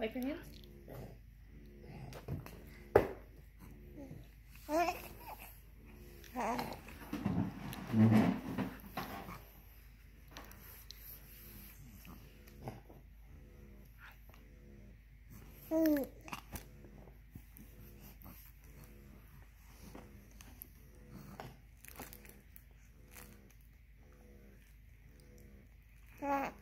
Wipe your hands. Mm-hmm. 嗯。嗯